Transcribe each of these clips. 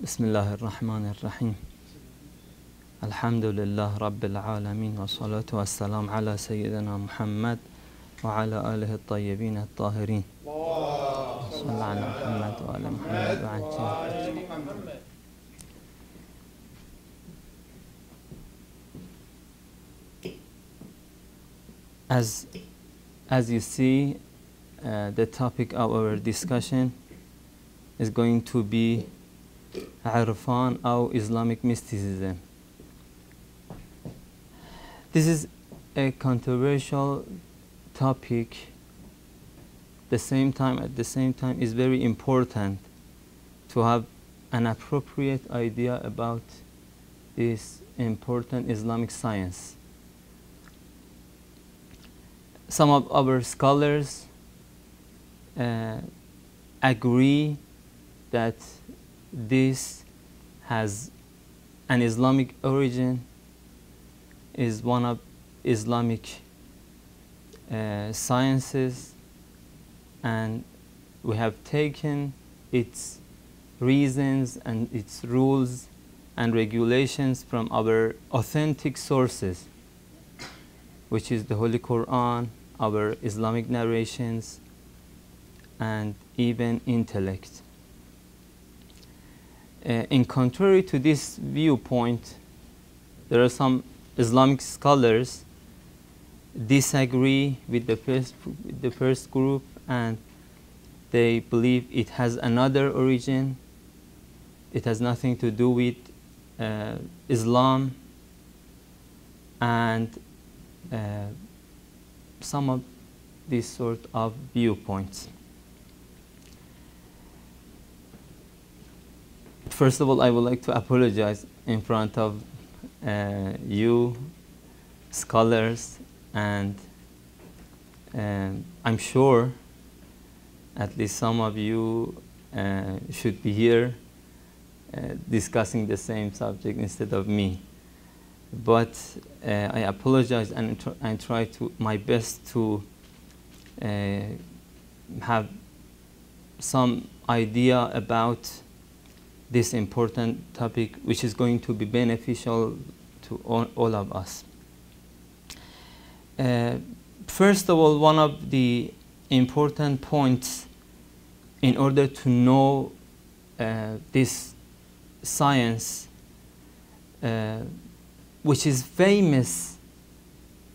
بسم الله الرحمن الرحيم. الحمد لله رب العالمين والصلاة والسلام على سيدنا محمد وعلى آله الطيبين الطاهرين. صلى على محمد وآل محمد وعن As, as you see, uh, the topic of our discussion is going to be Irfan or Islamic mysticism. This is a controversial topic. The same time, at the same time, is very important to have an appropriate idea about this important Islamic science. Some of our scholars uh, agree that this has an Islamic origin, is one of Islamic uh, sciences, and we have taken its reasons and its rules and regulations from our authentic sources, which is the Holy Quran, our Islamic narrations, and even intellect. Uh, in contrary to this viewpoint, there are some Islamic scholars disagree with the first, the first group and they believe it has another origin. It has nothing to do with uh, Islam and uh, some of these sort of viewpoints. First of all, I would like to apologize in front of uh, you, scholars, and um, I'm sure at least some of you uh, should be here uh, discussing the same subject instead of me. But uh, I apologize and tr I try to my best to uh, have some idea about this important topic, which is going to be beneficial to all, all of us. Uh, first of all, one of the important points in order to know uh, this science, uh, which is famous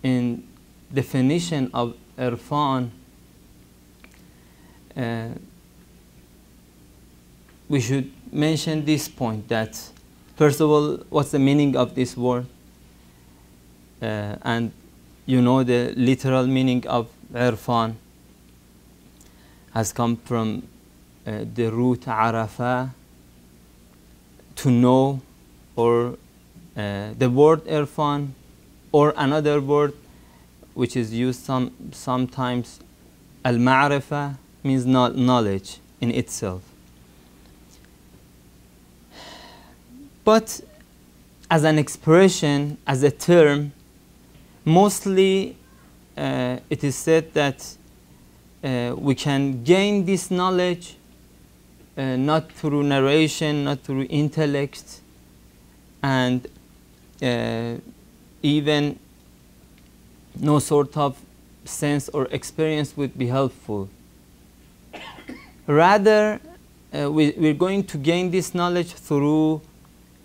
in definition of irfan, uh, we should mention this point that first of all, what's the meaning of this word? Uh, and you know the literal meaning of irfan has come from uh, the root arafa, to know, or uh, the word irfan, or another word which is used some, sometimes, al-ma'rifa means knowledge in itself. But as an expression, as a term, mostly uh, it is said that uh, we can gain this knowledge uh, not through narration, not through intellect, and uh, even no sort of sense or experience would be helpful. Rather, uh, we, we're going to gain this knowledge through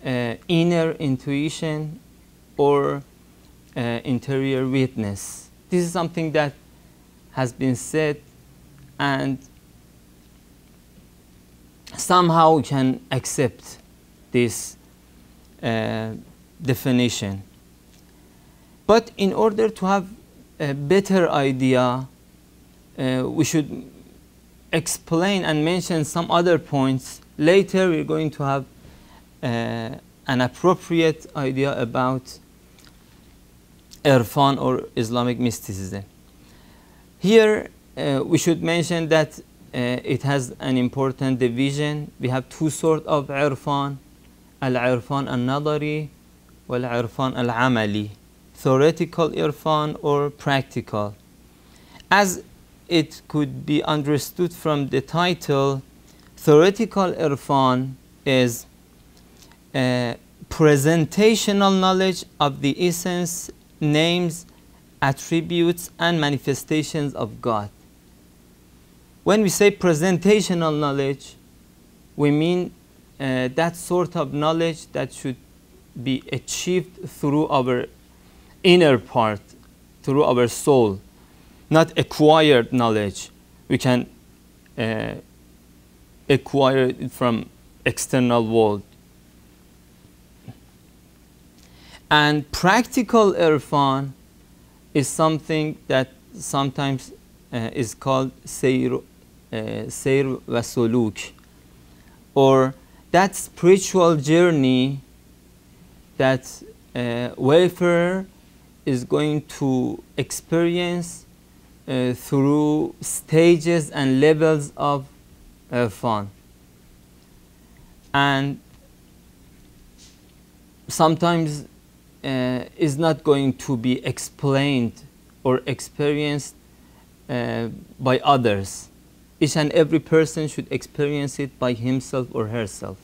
uh, inner intuition or uh, interior witness. This is something that has been said and somehow we can accept this uh, definition. But in order to have a better idea, uh, we should explain and mention some other points. Later we're going to have an appropriate idea about Irfan or Islamic mysticism. Here uh, we should mention that uh, it has an important division. We have two sorts of Irfan, Al-Irfan al-Nadari wal-Irfan al-Amali, theoretical Irfan or practical. As it could be understood from the title, theoretical Irfan is uh, presentational knowledge of the essence, names, attributes, and manifestations of God. When we say presentational knowledge, we mean uh, that sort of knowledge that should be achieved through our inner part, through our soul, not acquired knowledge. We can uh, acquire it from external world. And practical irfan is something that sometimes uh, is called sayr, uh, sayr vasoluk, or that spiritual journey that uh, wayfarer is going to experience uh, through stages and levels of fun. And sometimes uh, is not going to be explained or experienced uh, by others. Each and every person should experience it by himself or herself.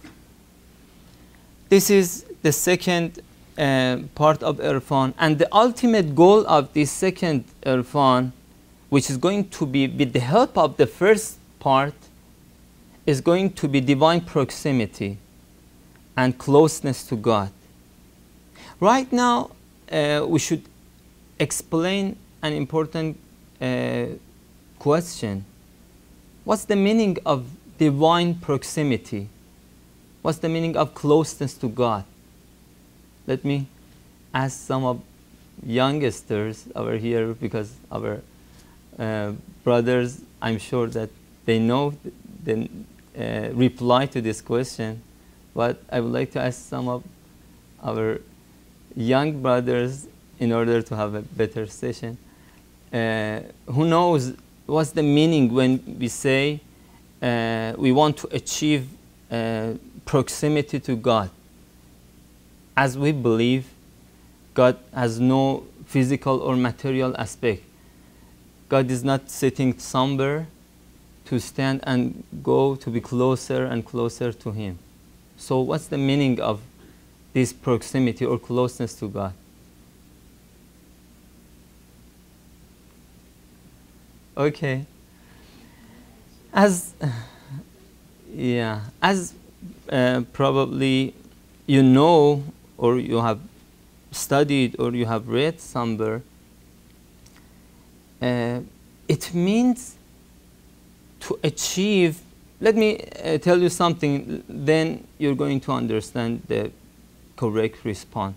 This is the second uh, part of Irfan. And the ultimate goal of this second Irfan, which is going to be with the help of the first part, is going to be divine proximity and closeness to God. Right now, uh, we should explain an important uh, question. What's the meaning of divine proximity? What's the meaning of closeness to God? Let me ask some of youngsters over here because our uh, brothers, I'm sure that they know the uh, reply to this question, but I would like to ask some of our young brothers in order to have a better session. Uh, who knows what's the meaning when we say uh, we want to achieve uh, proximity to God? As we believe God has no physical or material aspect. God is not sitting somewhere to stand and go to be closer and closer to Him. So, what's the meaning of this proximity or closeness to God. Okay. As, yeah, as uh, probably you know or you have studied or you have read somewhere, uh, it means to achieve. Let me uh, tell you something, then you're going to understand the correct response.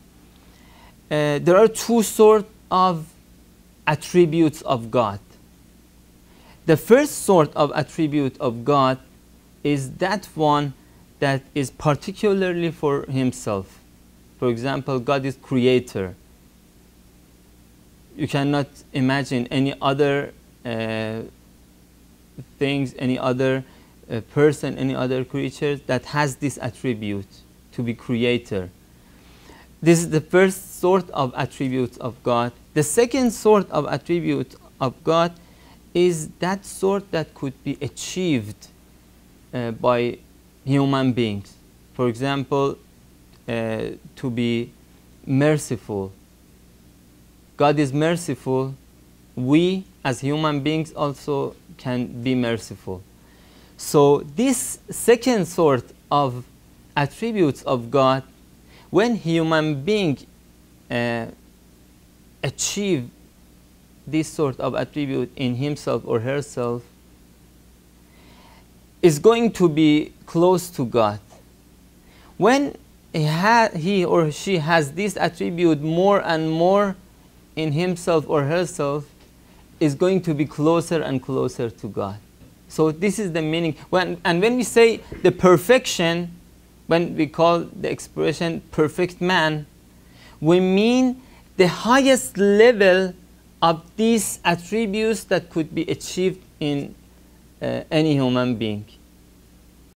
Uh, there are two sort of attributes of God. The first sort of attribute of God is that one that is particularly for himself. For example, God is creator. You cannot imagine any other uh, things, any other uh, person, any other creature that has this attribute to be creator. This is the first sort of attribute of God. The second sort of attribute of God is that sort that could be achieved uh, by human beings. For example, uh, to be merciful. God is merciful. We as human beings also can be merciful. So this second sort of attributes of God when human being uh, achieve this sort of attribute in himself or herself is going to be close to God. When he, he or she has this attribute more and more in himself or herself, is going to be closer and closer to God. So this is the meaning. When, and when we say the perfection, when we call the expression perfect man, we mean the highest level of these attributes that could be achieved in uh, any human being.